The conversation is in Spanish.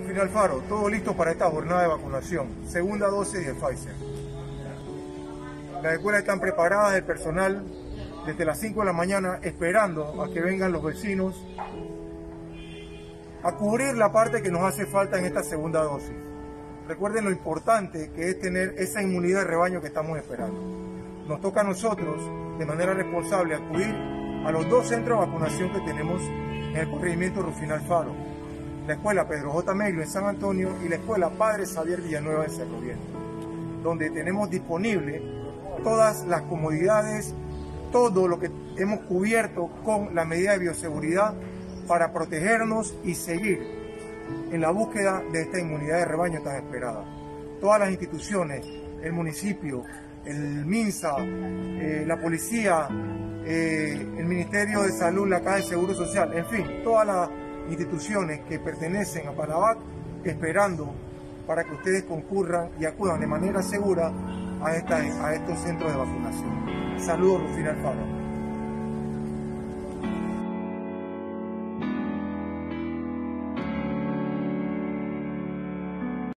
Rufino Alfaro, todo listo para esta jornada de vacunación. Segunda dosis de Pfizer. Las escuelas están preparadas, el personal desde las 5 de la mañana esperando a que vengan los vecinos a cubrir la parte que nos hace falta en esta segunda dosis. Recuerden lo importante que es tener esa inmunidad de rebaño que estamos esperando. Nos toca a nosotros, de manera responsable, acudir a los dos centros de vacunación que tenemos en el corregimiento Rufino Alfaro. La escuela Pedro J. Meglio en San Antonio y la escuela Padre Xavier Villanueva en Cerro Viento, donde tenemos disponible todas las comodidades, todo lo que hemos cubierto con la medida de bioseguridad para protegernos y seguir en la búsqueda de esta inmunidad de rebaño tan esperada. Todas las instituciones, el municipio, el MINSA, eh, la policía, eh, el Ministerio de Salud, la Caja de Seguro Social, en fin, todas las instituciones que pertenecen a Panamá esperando para que ustedes concurran y acudan de manera segura a, esta, a estos centros de vacunación. Saludos, Rufina Alfaro.